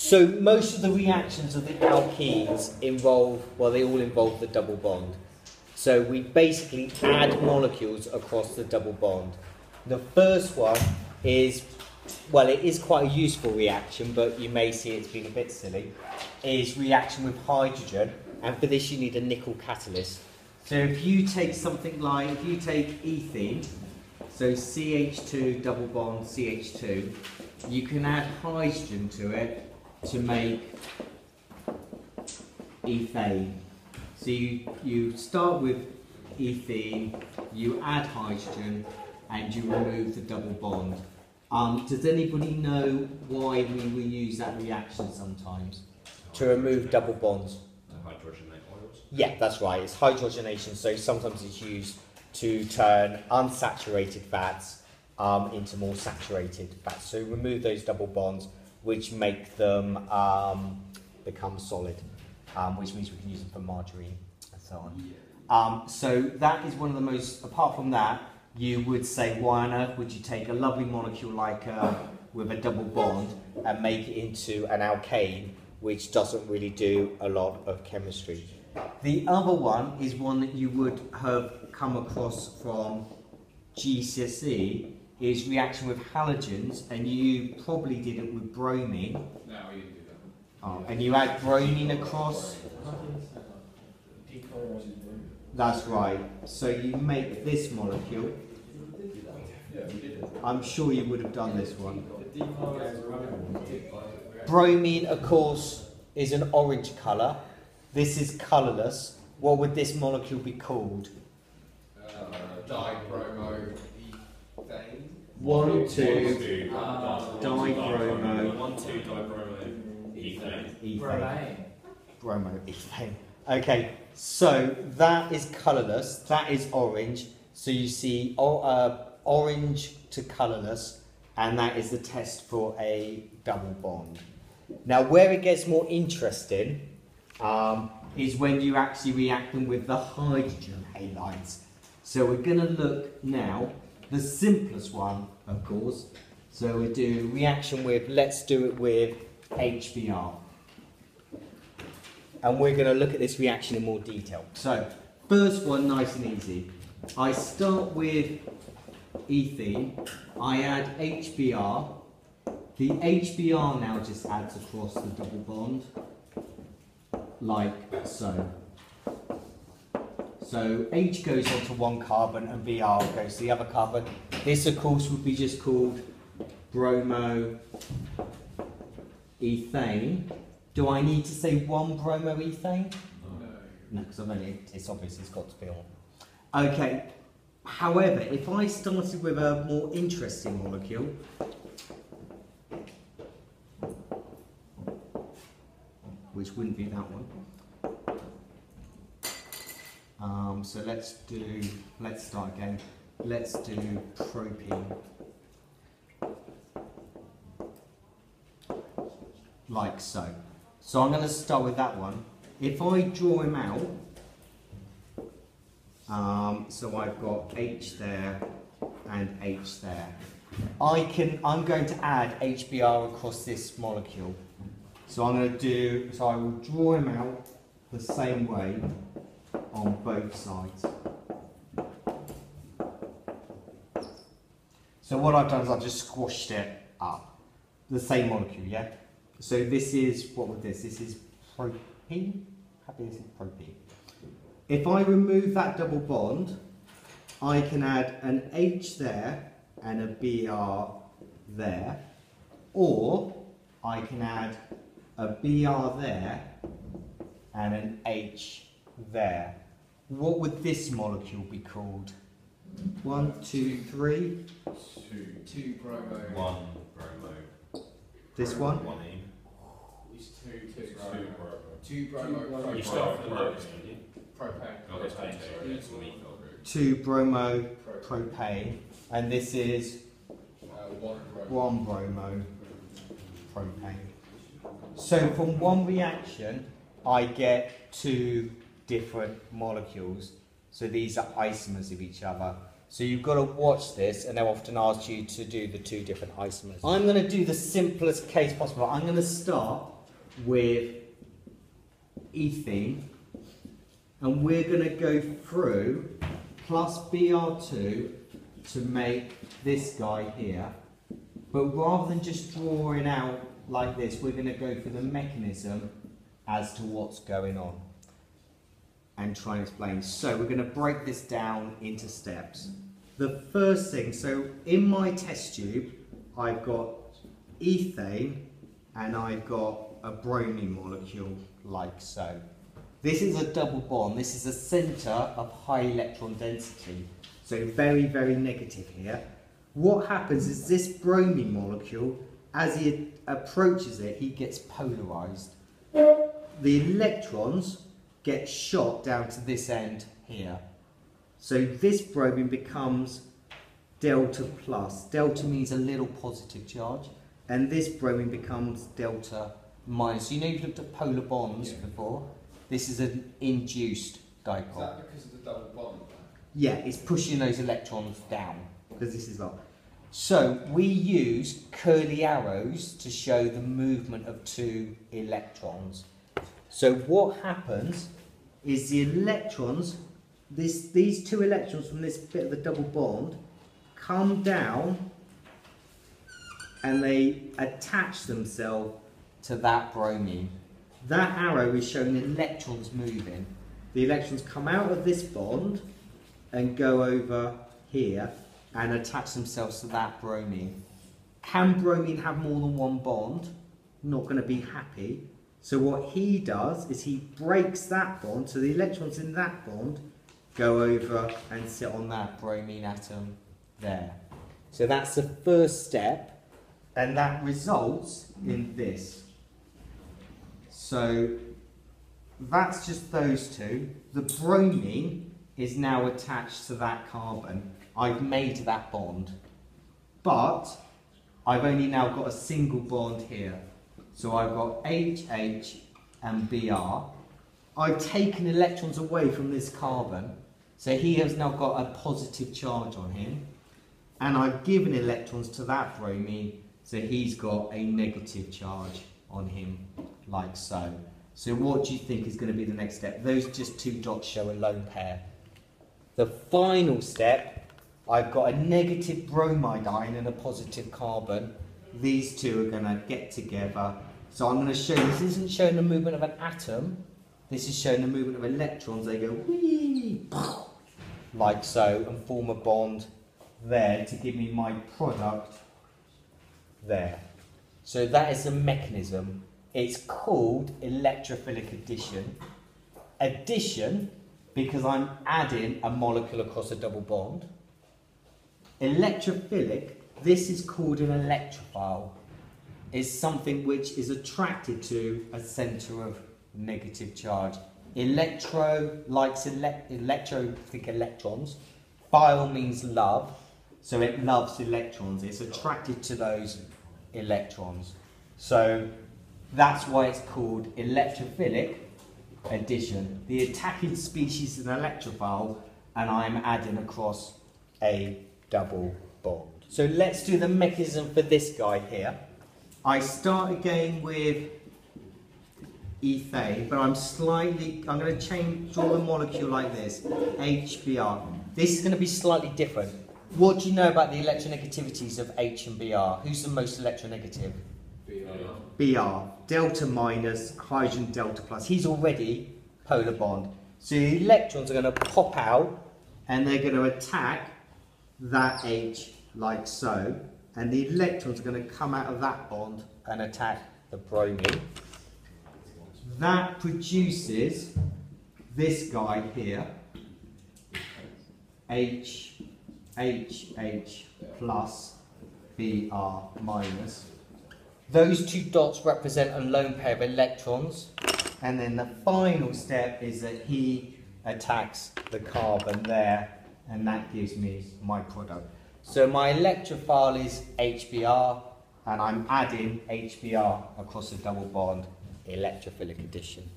So most of the reactions of the alkenes involve, well, they all involve the double bond. So we basically add molecules across the double bond. The first one is, well, it is quite a useful reaction, but you may see it's been a bit silly, is reaction with hydrogen, and for this you need a nickel catalyst. So if you take something like, if you take ethene, so CH2 double bond CH2, you can add hydrogen to it to make ethane. So you, you start with ethene, you add hydrogen, and you remove the double bond. Um, does anybody know why we will use that reaction sometimes? To remove double bonds. To hydrogenate oils. Yeah, that's right. It's hydrogenation, so sometimes it's used to turn unsaturated fats um, into more saturated fats. So remove those double bonds, which make them um, become solid, um, which means we can use them for margarine and so on. Um, so that is one of the most, apart from that, you would say, why on earth would you take a lovely molecule like uh, with a double bond and make it into an alkane, which doesn't really do a lot of chemistry. The other one is one that you would have come across from GCSE, is reaction with halogens, and you probably did it with bromine. No, we didn't do that. Oh, and you add bromine across. That's right. So you make this molecule. Yeah, we did it. I'm sure you would have done this one. Bromine, of course, is an orange colour. This is colourless. What would this molecule be called? Uh, dibromo. One, two, Two. dibromo, One, two, dibromo, ethane. ethane. Bromo ethane. Okay, so that is colourless. That is orange. So you see o- uh, orange to colourless, and that is the test for a double bond. Now, where it gets more interesting um, is when you actually react them with the hydrogen halides. So we're going to look now, the simplest one, of course. So we do reaction with, let's do it with HBr. And we're going to look at this reaction in more detail. So, first one, nice and easy. I start with ethene, I add HBr. The HBr now just adds across the double bond, like so. So H goes onto one carbon and Br goes to the other carbon. This, of course, would be just called bromoethane. Do I need to say one bromoethane? No. No, because I've only, it's obvious it's got to be on. Okay, however, if I started with a more interesting molecule, which wouldn't be that one. Um, so let's do, let's start again. Let's do propene. Like so. So I'm going to start with that one. If I draw him out, um, so I've got H there and H there. I can, I'm going to add HBr across this molecule. So I'm going to do, so I will draw him out the same way on both sides. So what I've done is I've just squashed it up. The same molecule, yeah? So this is, what would this, this is propene? Happy this is propene. If I remove that double bond, I can add an H there and a BR there, or I can add a BR there and an H there. What would this molecule be called? One, two, three. Two. Two bromo. One bromo. This one? One in. It's two. Two Two bromo. bromo. Two bromo. You start from the lowest, don't you? Propane. Oh, that's fine, sorry, that's methyl group. Two bromo Propane. propane, and this is Uh, one bromo. one bromo propane. So from one reaction, I get two different molecules. So these are isomers of each other. So you've got to watch this, and they'll often ask you to do the two different isomers. I'm going to do the simplest case possible. I'm going to start with ethene, and we're going to go through plus Br2 to make this guy here. But rather than just drawing out like this, we're going to go for the mechanism as to what's going on and try and explain. So we're going to break this down into steps. The first thing, so in my test tube, I've got ethene and I've got a bromine molecule like so. This is a double bond. This is a centre of high electron density. So very, very negative here. What happens is this bromine molecule, as he approaches it, he gets polarised. The electrons get shot down to this end here. So this bromine becomes delta plus. Delta means a little positive charge. And this bromine becomes delta minus. You know you've looked at polar bonds Yeah. before? This is an induced dipole. Is that because of the double bond? Yeah, it's pushing those electrons down because this is up. So we use curly arrows to show the movement of two electrons. So what happens is the electrons, this, these two electrons from this bit of the double bond, come down and they attach themselves to that bromine. That arrow is showing electrons moving. The electrons come out of this bond and go over here and attach themselves to that bromine. Can bromine have more than one bond? Not going to be happy. So what he does is he breaks that bond, so the electrons in that bond go over and sit on that bromine atom there. So that's the first step, and that results in this. So that's just those two. The bromine is now attached to that carbon. I've made that bond, but I've only now got a single bond here. So I've got HH and Br. I've taken electrons away from this carbon, so he has now got a positive charge on him. And I've given electrons to that bromine, so he's got a negative charge on him, like so. So what do you think is going to be the next step? Those just two dots show a lone pair. The final step, I've got a negative bromide ion and a positive carbon. These two are going to get together. So I'm going to show, you, this isn't showing the movement of an atom, this is showing the movement of electrons. They go like so, and form a bond there to give me my product there. So that is the mechanism. It's called electrophilic addition. Addition because I'm adding a molecule across a double bond. Electrophilic, this is called an electrophile, is something which is attracted to a centre of negative charge. Electro likes ele- electro, think electrons. Phile means love, so it loves electrons. It's attracted to those electrons. So that's why it's called electrophilic addition. The attacking species is an electrophile, and I'm adding across a double bond. So let's do the mechanism for this guy here. I start again with ethene, but I'm slightly, I'm going to change, draw the molecule like this, HBr. This is going to be slightly different. What do you know about the electronegativities of H and Br? Who's the most electronegative? Br. Br, delta minus, hydrogen delta plus. He's already polar bond. So the electrons are going to pop out and they're going to attack that H like so. And the electrons are going to come out of that bond and attack the bromine. That produces this guy here, H, H, H plus Br minus. Those two dots represent a lone pair of electrons. And then the final step is that he attacks the carbon there, and that gives me my product. So my electrophile is HBr, and I'm adding HBr across a double bond, electrophilic addition.